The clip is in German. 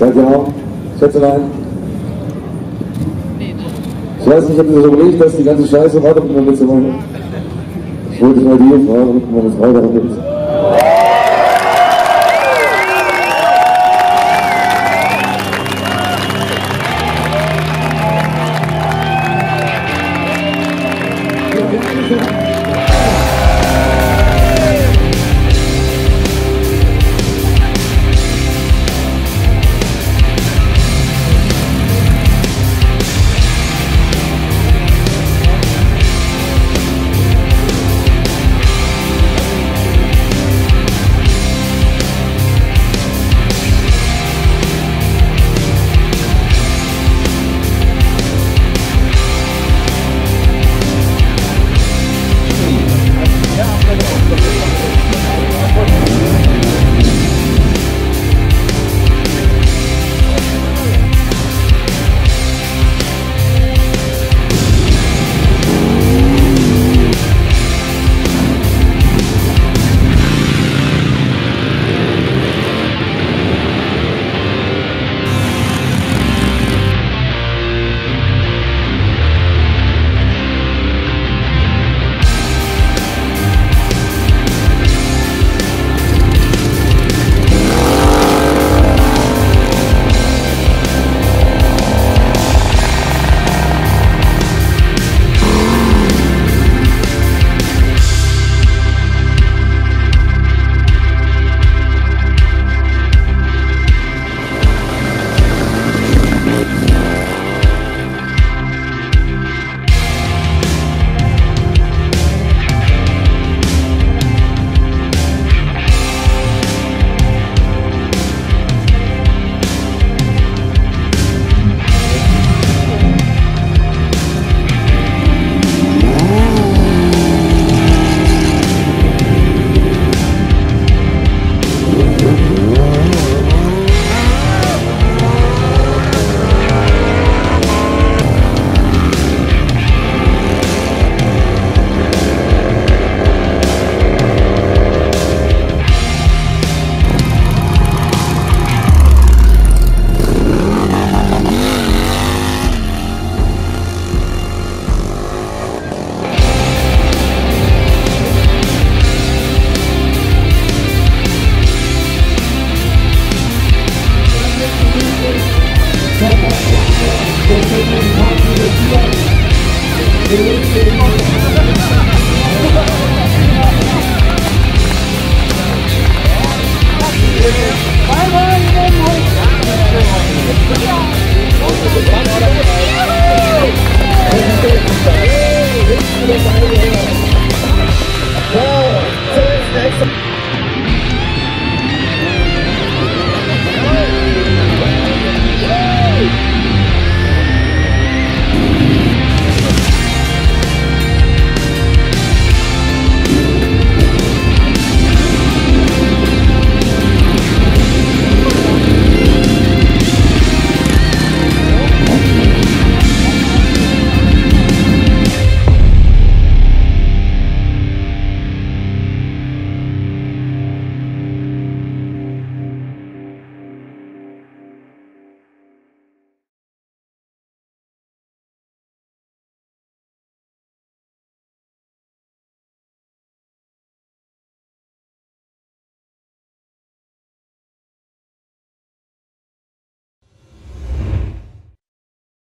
Seid ihr auch? Schätzelein? Ich weiß nicht, ob ihr so überlegt dass die ganze Scheiße weiter mit mir. Ich wollte mal die fragen, ob man das weiter mit.